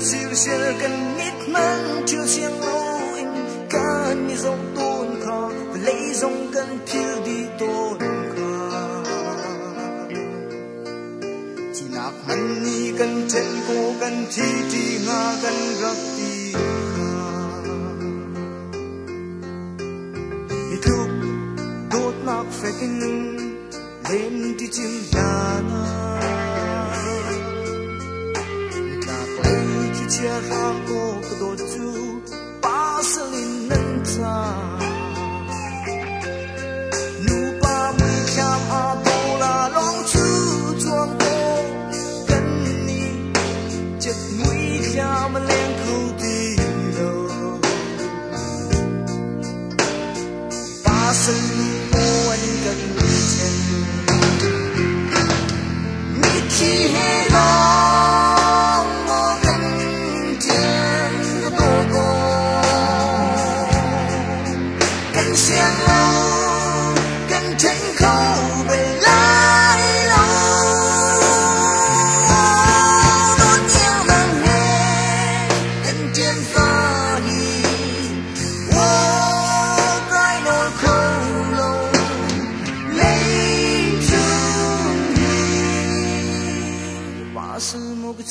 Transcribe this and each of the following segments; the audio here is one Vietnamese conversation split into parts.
siêu siêu cần nít mang chưa xiang lâu in ca ni dòng tôn khó và lấy dòng cần phiêu đi tôn khó chỉ nạc hắn ni cần chân cô cần thi thi nga cần gặp đi kha đi đốt nạc phải kinh lên đi chim đà chia 也好过不多做八十里能差。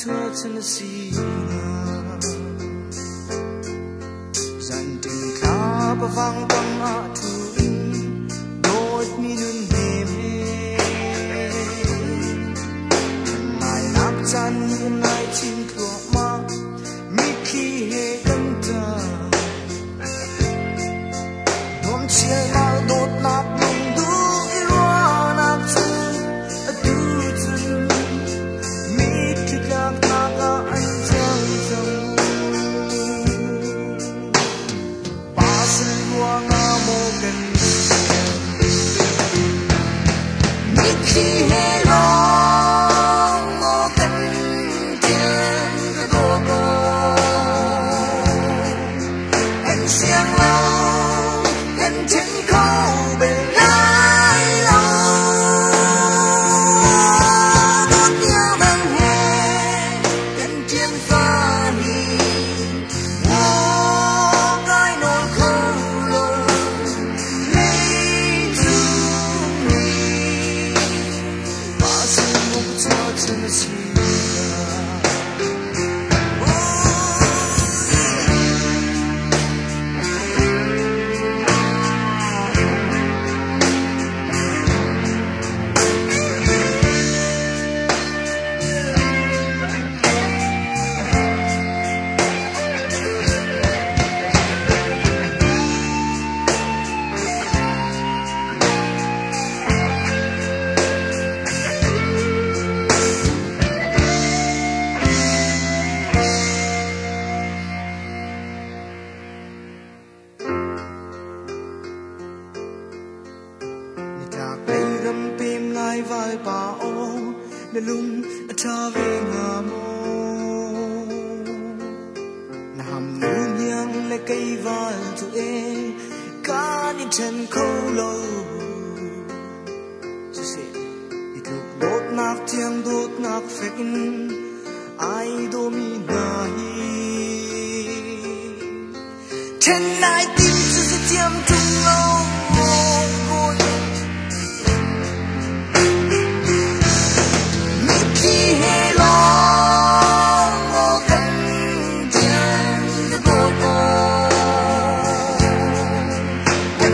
Chúa chân si dành tình khá bà vang băng ạ thu đôi mi nun mềm này nắp chân hôm nay chim cửa mà mi khi hề đâm ta đón chia bao this. Lai vai pa o na lung a cha ve nga mo na ham nu nyang le kai vai tu e ka ni chen ko lo chỉ se it lúc dot nạc tiang dot nạc phép in ai do mi na hi.